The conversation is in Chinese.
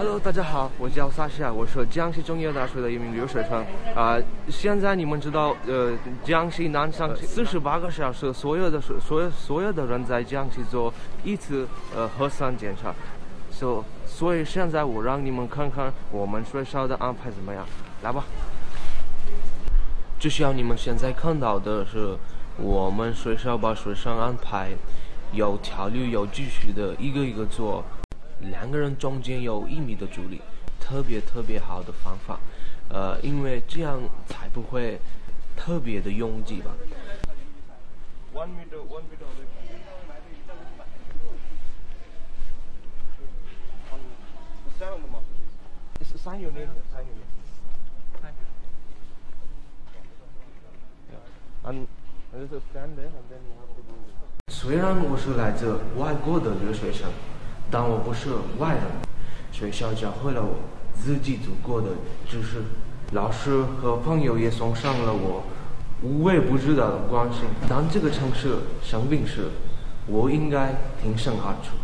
Hello，大家好，我叫萨西亚，我是江西中医药大学的一名留学生。啊、现在你们知道，呃，江西南昌四十八个小时，所有的所有所有的人在江西做一次呃核酸检查。所、所以现在我让你们看看我们学校的安排怎么样，来吧。只需要你们现在看到的是，我们学校把学生安排有条理、有秩序的一个一个做，两个人中间有一米的距离，特别特别好的方法。呃，因为这样才不会特别的拥挤吧。虽然我是来自外国的留学生，但我不是外人。学校教会了我自己祖国的知识，老师和朋友也送上了我无微不至的关心。当这个城市生病时，我应该挺身而出。